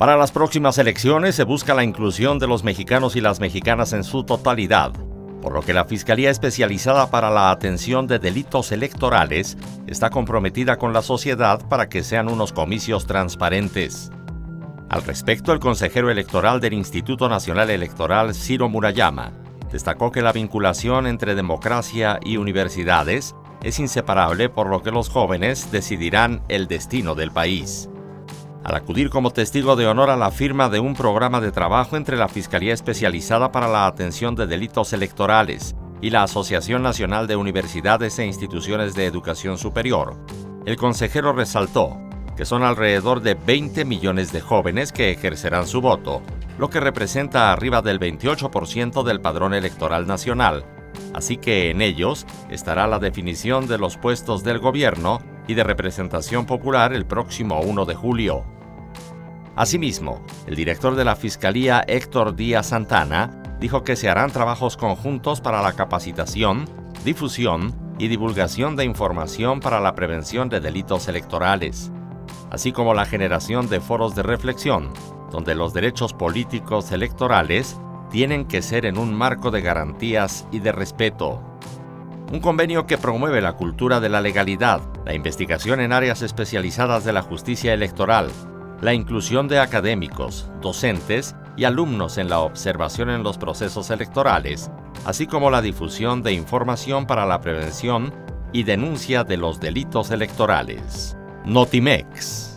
Para las próximas elecciones se busca la inclusión de los mexicanos y las mexicanas en su totalidad, por lo que la Fiscalía Especializada para la Atención de Delitos Electorales está comprometida con la sociedad para que sean unos comicios transparentes. Al respecto, el consejero electoral del Instituto Nacional Electoral, Ciro Murayama, destacó que la vinculación entre democracia y universidades es inseparable por lo que los jóvenes decidirán el destino del país al acudir como testigo de honor a la firma de un programa de trabajo entre la Fiscalía Especializada para la Atención de Delitos Electorales y la Asociación Nacional de Universidades e Instituciones de Educación Superior. El consejero resaltó que son alrededor de 20 millones de jóvenes que ejercerán su voto, lo que representa arriba del 28% del padrón electoral nacional, así que en ellos estará la definición de los puestos del gobierno y de representación popular el próximo 1 de julio. Asimismo, el director de la Fiscalía Héctor Díaz Santana dijo que se harán trabajos conjuntos para la capacitación, difusión y divulgación de información para la prevención de delitos electorales, así como la generación de foros de reflexión, donde los derechos políticos electorales tienen que ser en un marco de garantías y de respeto. Un convenio que promueve la cultura de la legalidad, la investigación en áreas especializadas de la justicia electoral, la inclusión de académicos, docentes y alumnos en la observación en los procesos electorales, así como la difusión de información para la prevención y denuncia de los delitos electorales. Notimex